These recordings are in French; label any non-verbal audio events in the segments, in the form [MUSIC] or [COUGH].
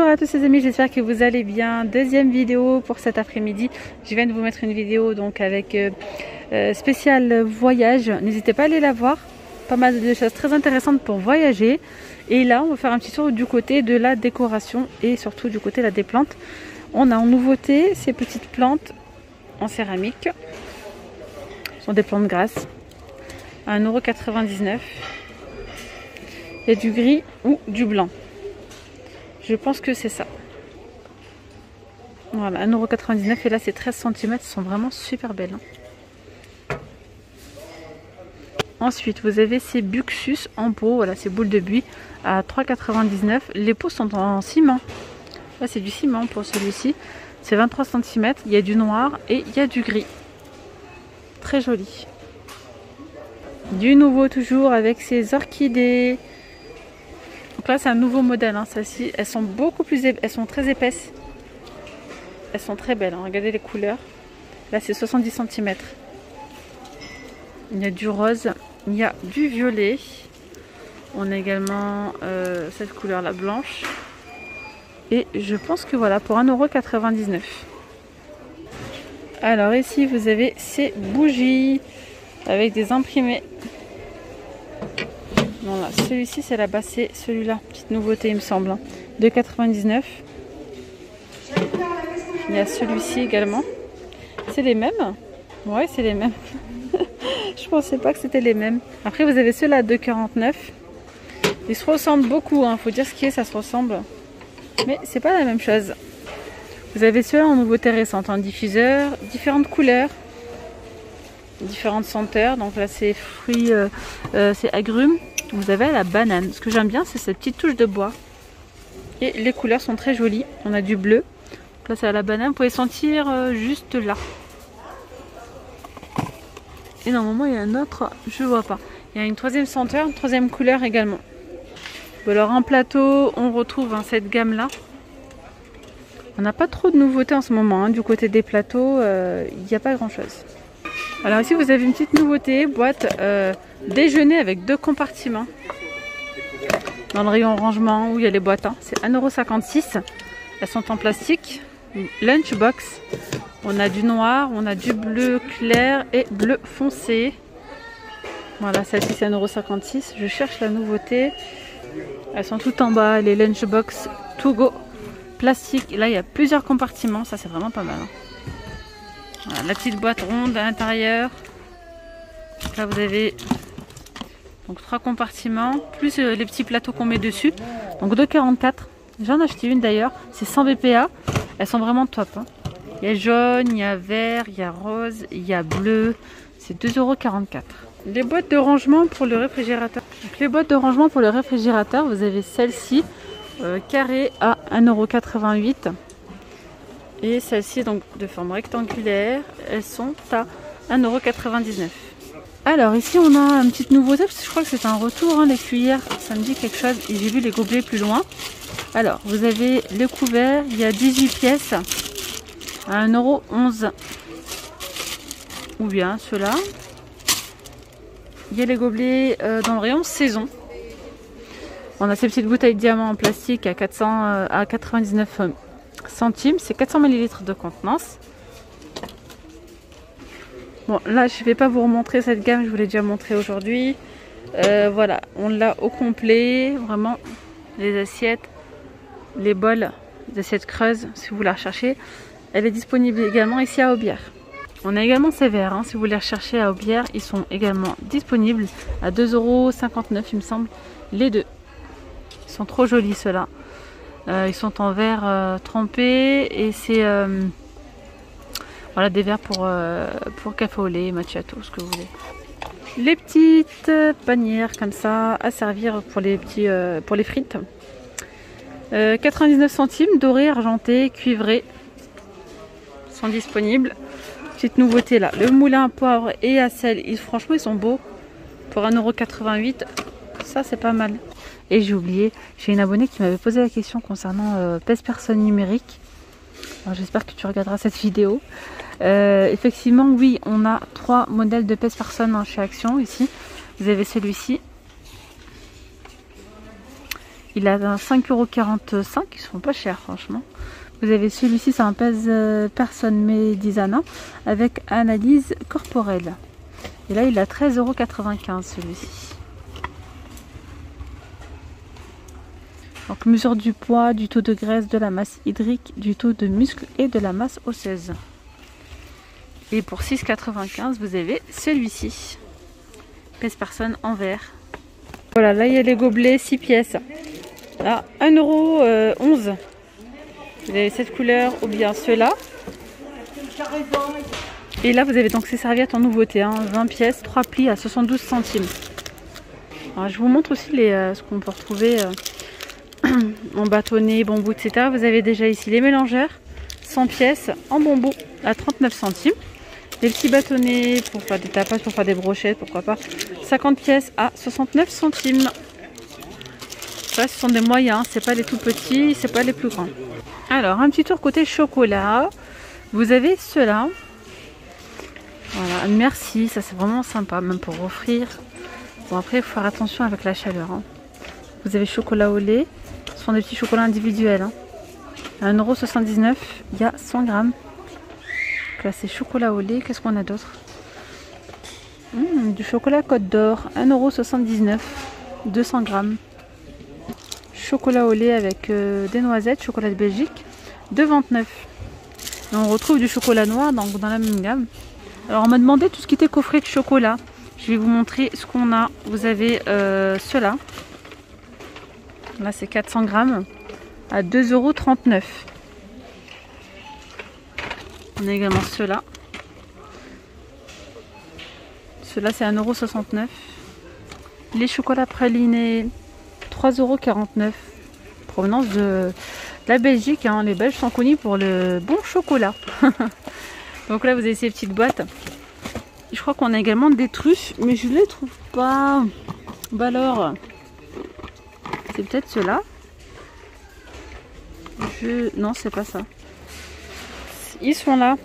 Bonjour à tous les amis, j'espère que vous allez bien. Deuxième vidéo pour cet après-midi. Je viens de vous mettre une vidéo donc avec euh, euh, spécial voyage. N'hésitez pas à aller la voir. Pas mal de choses très intéressantes pour voyager. Et là, on va faire un petit tour du côté de la décoration et surtout du côté des plantes. On a en nouveauté ces petites plantes en céramique. Ce sont des plantes grasses. À 1,99€. Il y a du gris ou du blanc. Je pense que c'est ça. Voilà, 1,99€ et là c'est 13 cm, sont vraiment super belles. Hein. Ensuite, vous avez ces Buxus en pot, voilà, ces boules de buis à 3,99€. Les pots sont en ciment. Là, c'est du ciment pour celui-ci. C'est 23 cm, il y a du noir et il y a du gris. Très joli. Du nouveau toujours avec ces orchidées. Donc là, c'est un nouveau modèle. Hein, Celles-ci, elles sont beaucoup plus, elles sont très épaisses. Elles sont très belles. Hein. Regardez les couleurs. Là, c'est 70 cm. Il y a du rose, il y a du violet. On a également euh, cette couleur là blanche. Et je pense que voilà, pour 1,99€. Alors ici, vous avez ces bougies avec des imprimés celui-ci c'est la c'est celui-là. Petite nouveauté il me semble. 2,99. Hein. Il y a celui-ci également. C'est les mêmes? Ouais, c'est les mêmes. [LAUGHS] Je pensais pas que c'était les mêmes. Après vous avez ceux-là 2,49. Ils se ressemblent beaucoup, hein. faut dire ce qui est, ça se ressemble. Mais c'est pas la même chose. Vous avez ceux-là en nouveauté récente, en diffuseur, différentes couleurs, différentes senteurs. Donc là c'est fruits, euh, euh, c'est agrumes, vous avez la banane. Ce que j'aime bien, c'est cette petite touche de bois. Et les couleurs sont très jolies. On a du bleu. là, c'est à la banane. Vous pouvez sentir euh, juste là. Et normalement, il y a un autre, je vois pas. Il y a une troisième senteur, une troisième couleur également. alors en plateau, on retrouve hein, cette gamme-là. On n'a pas trop de nouveautés en ce moment. Hein. Du côté des plateaux, euh, il n'y a pas grand-chose. Alors ici, vous avez une petite nouveauté, boîte euh, déjeuner avec deux compartiments. Dans le rayon rangement où il y a les boîtes, hein. c'est 1,56€. Elles sont en plastique. Lunchbox. On a du noir, on a du bleu clair et bleu foncé. Voilà, celle-ci c'est 1,56€. Je cherche la nouveauté. Elles sont toutes en bas, les lunchbox to go plastique. Là, il y a plusieurs compartiments. Ça, c'est vraiment pas mal. Hein la petite boîte ronde à l'intérieur. Là vous avez donc trois compartiments, plus euh, les petits plateaux qu'on met dessus. Donc 2,44. J'en ai acheté une d'ailleurs, c'est 100 BPA. Elles sont vraiment top. Hein. Il y a jaune, il y a vert, il y a rose, il y a bleu. C'est 2,44€. Les boîtes de rangement pour le réfrigérateur. les boîtes de rangement pour le réfrigérateur, vous avez celle-ci, euh, carrée à 1,88€. Et celles-ci, donc de forme rectangulaire, elles sont à 1,99€. Alors ici on a une petite nouveauté, parce que je crois que c'est un retour, hein, les cuillères, ça me dit quelque chose. J'ai vu les gobelets plus loin. Alors vous avez les couverts, il y a 18 pièces à 1,11€. Ou bien ceux-là. Il y a les gobelets euh, dans le rayon saison. On a ces petites bouteilles de diamant en plastique à, 400, euh, à 99 C'est 400 ml de contenance. Bon, là, je vais pas vous remontrer cette gamme. Je vous déjà montré aujourd'hui. Euh, voilà, on l'a au complet. Vraiment, les assiettes, les bols, les assiettes creuses, si vous la recherchez. Elle est disponible également ici à Aubière. On a également ces verres, hein. si vous les recherchez à Aubière, ils sont également disponibles à 2,59€ il me semble, les deux. Ils sont trop jolis ceux-là. Euh, ils sont en verre euh, trempé et c'est euh, voilà des verres pour, pour café au lait, macchiato, ce que vous voulez. Les petites panières comme ça à servir pour les petits pour les frites. 99 centimes, doré, argenté, cuivré sont disponibles. Petite nouveauté là, le moulin à poivre et à sel, ils, franchement ils sont beaux. Pour 1,88€, ça c'est pas mal. Et j'ai oublié, j'ai une abonnée qui m'avait posé la question concernant euh, pèse personne numérique. J'espère que tu regarderas cette vidéo. Euh, effectivement, oui, on a trois modèles de pèse personne chez Action ici. Vous avez celui-ci Il a 5,45€. Ils sont pas chers, franchement. Vous avez celui-ci, c'est un pèse euh, personne médisana avec analyse corporelle. Et là, il a 13,95€ celui-ci. Mesure du poids, du taux de graisse, de la masse hydrique, du taux de muscle et de la masse osseuse. Et pour 6,95, vous avez celui-ci. Pèse personne en verre. Voilà, là, il y a les gobelets 6 pièces. Là, 1,11€. Vous avez cette couleur ou bien ceux-là. Et là, vous avez donc ces serviettes en nouveauté, 20 hein. pièces, 3 plis à 72 centimes. je vous montre aussi euh, ce qu'on peut retrouver euh, en bâtonnet, bambou, etc. Vous avez déjà ici les mélangeurs, 100 pièces en bambou à 39 centimes. Des petits bâtonnets pour faire des tapages, pour faire des brochettes, pourquoi pas. 50 pièces à 69 centimes. Ça, ce sont des moyens, c'est pas les tout petits, c'est pas les plus grands. Alors, un petit tour côté chocolat. Vous avez cela. Voilà, merci, ça c'est vraiment sympa, même pour offrir. Bon, après, il faut faire attention avec la chaleur. Hein. Vous avez chocolat au lait. Ce sont des petits chocolats individuels. Hein. 1,79€, il y a 100 grammes. là, c'est chocolat au lait. Qu'est-ce qu'on a d'autre? Mmh, Du chocolat Côte d'Or, 1,79€, 200 grammes chocolat au lait avec euh, des noisettes, chocolat de Belgique, 2,29. on retrouve du chocolat noir dans, dans la même gamme. Alors on m'a demandé tout ce qui était coffret de chocolat. Je vais vous montrer ce qu'on a. Vous avez euh, cela. Là c'est 400 grammes à 2,39€. On a également cela. Cela c'est 1,69€. Les chocolats pralinés 3,49€. Provenance de la Belgique. Hein. Les Belges sont connus pour le bon chocolat. [LAUGHS] Donc là, vous avez ces petites boîtes. Je crois qu'on a également des truffes, mais je ne les trouve pas. Bah alors, peut-être cela. Je... Non, c'est pas ça. Ils sont là.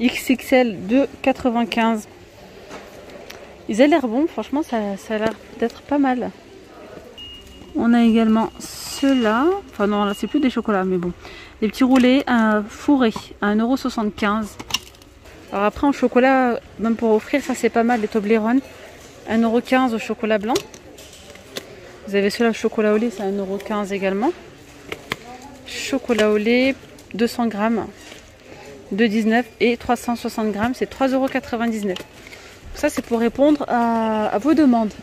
XXL 2,95. Ils ont l'air bons, franchement, ça, ça a l'air d'être pas mal. On a également ceux-là. Enfin non, là c'est plus des chocolats, mais bon. Les petits roulés un fourré à 1,75€. Alors après en chocolat, même pour offrir, ça c'est pas mal, les Toblerone. 1,15€ au chocolat blanc. Vous avez ceux-là chocolat au lait, c'est 1,15€ également. Chocolat au lait, 200 grammes, 2,19€ et 360 grammes, c'est 3,99€. Ça c'est pour répondre à vos demandes.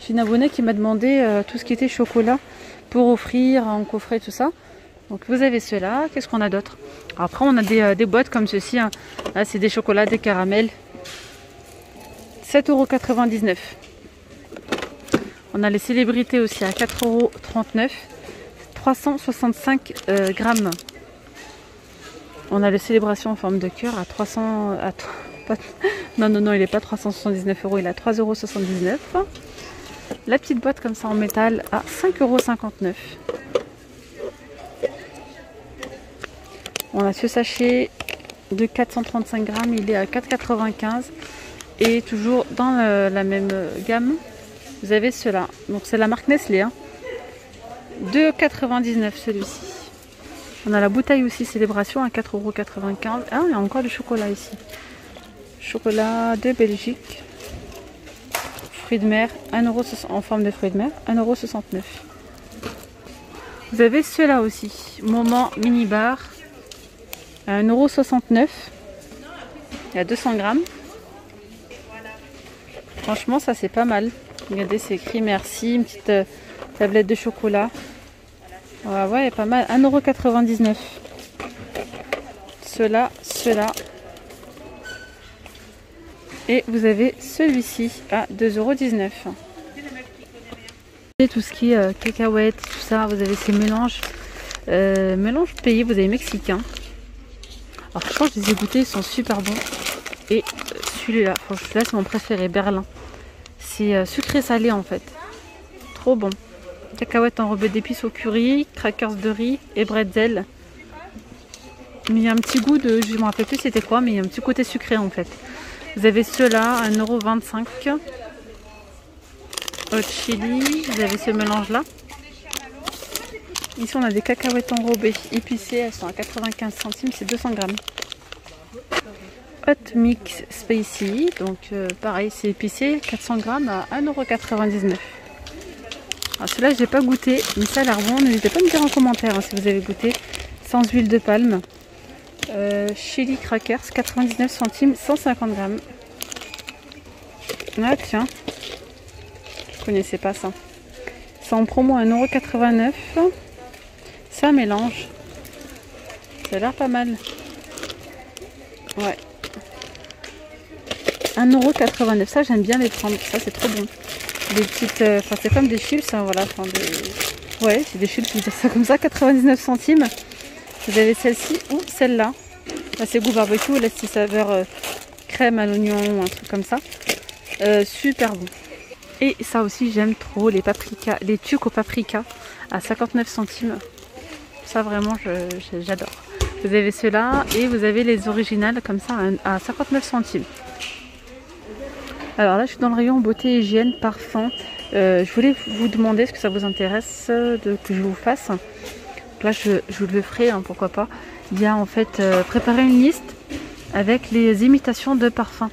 J'ai une abonnée qui m'a demandé euh, tout ce qui était chocolat pour offrir en coffret, tout ça. Donc vous avez cela. Qu'est-ce qu'on a d'autre? Après, on a des, euh, boîtes comme ceci. Hein. Là, c'est des chocolats, des caramels. 7,99€. On a les célébrités aussi à 4,39€. 365 grammes. On a les célébrations en forme de cœur à 300... [LAUGHS] non, non, non, il n'est pas 379 euros, il est à 3,79€. La petite boîte comme ça en métal à 5,59€. On a ce sachet de 435 grammes, il est à 4,95 et toujours dans la même gamme, vous avez cela. Donc c'est la marque Nestlé. Hein. 2,99€ celui-ci. On a la bouteille aussi célébration à 4,95€. Ah, il y a encore du chocolat ici. Chocolat de Belgique fruits de mer, 1,60€ en forme de fruits de mer, 1,69€. Vous avez ceux-là aussi, Moment Mini Bar, à 1,69€. Il y a 200 grammes. Franchement, ça c'est pas mal. Regardez, c'est écrit merci, une petite euh, tablette de chocolat. Ouais, ouais, pas mal. 1,99€. Cela, cela, et vous avez celui-ci à 2,19€. Et tout ce qui est euh, cacahuètes, tout ça, vous avez ces mélanges. Euh, mélanges pays, vous avez mexicain. Alors franchement, je les ai goûtés, ils sont super bons. Et celui-là, celui-là c'est mon préféré, Berlin. C'est sucré salé en fait. Trop bon. Cacahuètes enrobées d'épices au curry, crackers de riz et bretzel. Mais il y a un petit goût de, je ne me rappelle plus c'était quoi, mais il y a un petit côté sucré en fait. Vous avez ceux-là, 1,25€. Hot chili, vous avez ce mélange-là. Ici, on a des cacahuètes enrobées épicées. Elles sont à 95 centimes, c'est 200 grammes. Hot Mix Spacey. Donc, euh, pareil, c'est épicé. 400 grammes à 1,99€. Alors, celui-là, je n'ai pas goûté, mais ça a l'air bon. N'hésitez pas à me dire en commentaire hein, si vous avez goûté. Sans huile de palme. Euh, chili Crackers, 99 centimes, 150 grammes. Ah, tiens. Je connaissais pas ça. C'est en promo à 1,89€. Ça mélange. Ça a l'air pas mal. Ouais. 1,89€. Ça, j'aime bien les prendre. Ça, c'est trop bon. Des petites. Euh, enfin, c'est comme des chips. Hein, voilà. Des... Ouais, c'est des chips, je dire ça comme ça. 99 centimes. Vous avez celle-ci ou celle-là. Là, c'est goût barbecue. Là, c'est saveur euh, crème à l'oignon ou un truc comme ça. Euh, super bon. Et ça aussi, j'aime trop les paprikas, les tucs au paprika à 59 centimes. Ça vraiment, j'adore. Vous avez ceux-là et vous avez les originales comme ça à 59 centimes. Alors là, je suis dans le rayon beauté, hygiène, parfum. Euh, je voulais vous demander ce que ça vous intéresse de, que je vous fasse. là, je, vous le ferai, hein, pourquoi pas. Il y a en fait euh, préparer une liste avec les imitations de parfums.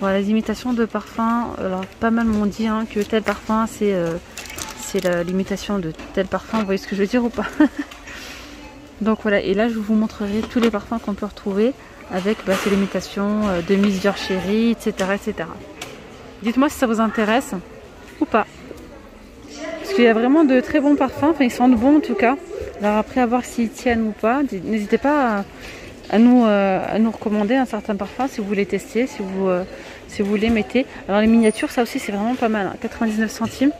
Voilà, les imitations de parfums. Alors, pas mal m'ont dit hein, que tel parfum, c'est euh, l'imitation de tel parfum. Vous voyez ce que je veux dire ou pas [LAUGHS] Donc voilà, et là je vous montrerai tous les parfums qu'on peut retrouver avec bah, ces limitations euh, de Miss Chérie, etc. etc. Dites-moi si ça vous intéresse ou pas. Parce qu'il y a vraiment de très bons parfums, enfin ils sentent bons en tout cas. Alors après à voir s'ils tiennent ou pas, n'hésitez pas à, nous, euh, à nous recommander un certain parfum si vous voulez tester, si vous, euh, les mettez. Alors les miniatures, ça aussi c'est vraiment pas mal, 99 hein. centimes.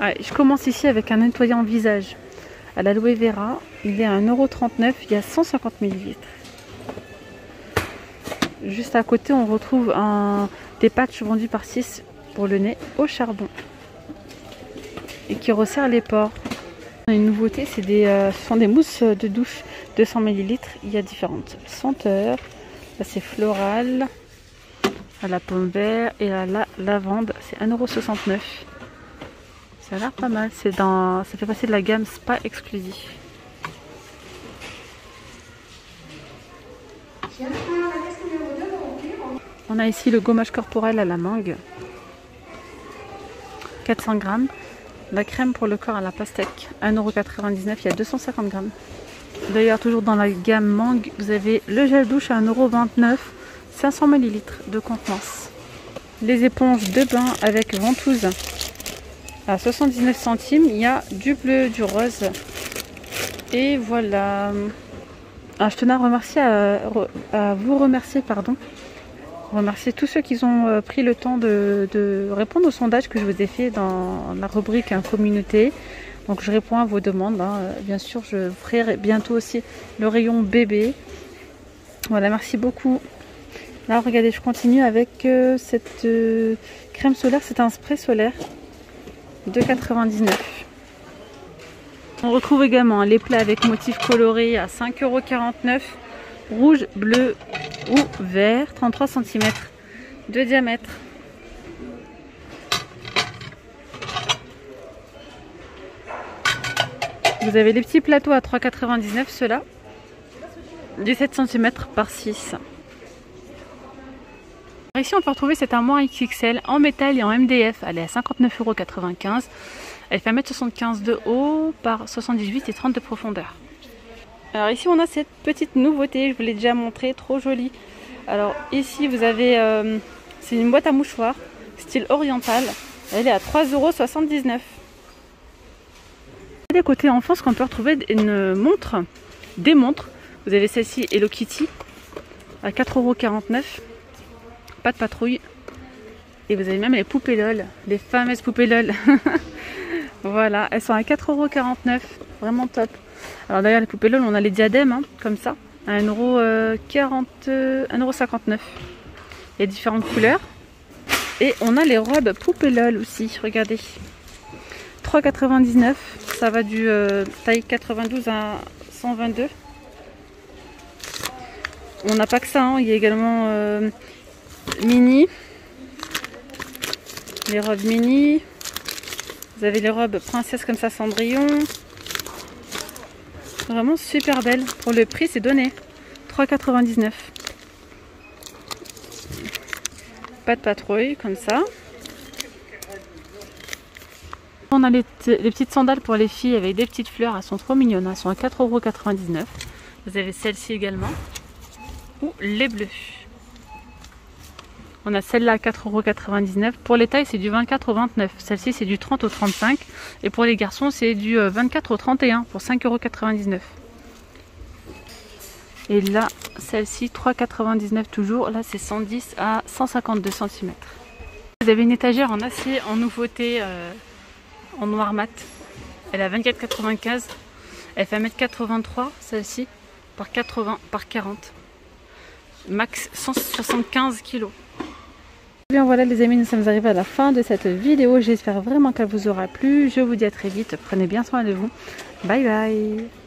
je commence ici avec un nettoyant visage à l'aloe vera. Il est à 1,39€, il y a 150 ml. Juste à côté, on retrouve un, des patchs vendus par 6 pour le nez au charbon et qui resserre les pores. Une nouveauté, c'est des, euh, ce sont des mousses de douche 200 ml. Il y a différentes senteurs. Là, c'est floral, à la pomme verte et à la lavande. C'est 1,69€. Ça a l'air pas mal. Ça fait passer de la gamme Spa exclusif. On a ici le gommage corporel à la mangue. 400 grammes. La crème pour le corps à la pastèque. 1,99€. Il y a 250 grammes. D'ailleurs, toujours dans la gamme mangue, vous avez le gel douche à 1,29€. 500 ml de contenance. Les éponges de bain avec ventouse à 79 centimes. Il y a du bleu, du rose. Et voilà. Ah, je tenais à, vous remercier, pardon. Remercier tous ceux qui ont euh, pris le temps de, répondre au sondage que je vous ai fait dans la rubrique communauté. Donc je réponds à vos demandes. Hein. Bien sûr, je ferai bientôt aussi le rayon bébé. Voilà, merci beaucoup. Là, regardez, je continue avec euh, cette euh, crème solaire. C'est un spray solaire. 2,99. On retrouve également les plats avec motifs colorés à 5,49€. Rouge, bleu ou vert, 33 cm de diamètre. Vous avez les petits plateaux à 3,99 ceux-là. 17 cm par 6. Ici, on peut retrouver cette armoire XXL en métal et en MDF. Elle est à 59,95€. Elle fait 1m75 de haut par 78 et 30 de profondeur. Alors ici, on a cette petite nouveauté. Je vous l'ai déjà montré, trop jolie. Alors ici, vous avez... Euh, c'est une boîte à mouchoirs, style oriental. Elle est à 3,79€. Des côtés enfance, qu'on peut retrouver une montre, des montres. Vous avez celle-ci Hello Kitty à 4,49€ pas de patrouille. Et vous avez même les poupées LOL, les fameuses poupées LOL. [LAUGHS] voilà, elles sont à 4,49€, vraiment top. Alors d'ailleurs les poupées LOL, on a les diadèmes, hein, comme ça, à 1,40€, 1,59€. Il y a différentes couleurs. Et on a les robes poupées LOL aussi, regardez. 3,99€, ça va du euh, taille 92 à 122. On n'a pas que ça, hein. il y a également euh, mini. Les robes mini. Vous avez les robes princesse comme ça Cendrillon. Vraiment super belle. Pour le prix, c'est donné. 3,99. Pas de patrouille comme ça. On a les, petites sandales pour les filles avec des petites fleurs. Elles sont trop mignonnes. Elles sont à 4,99€. Vous avez celle-ci également. Ou les bleus. On a celle-là à 4,99€. Pour les tailles, c'est du 24 au 29. Celle-ci, c'est du 30 au 35. Et pour les garçons, c'est du 24 euh, au 31 pour 5,99€. Et là, celle-ci, 3,99€ toujours. Là, c'est 110 à 152 cm. Vous avez une étagère en acier en nouveauté euh, en noir mat. Elle a 24,95. Elle fait 1m83, celle-ci, par 80, par 40. Max 175 kg. Bien voilà les amis, nous sommes arrivés à la fin de cette vidéo. J'espère vraiment qu'elle vous aura plu. Je vous dis à très vite. Prenez bien soin de vous. Bye bye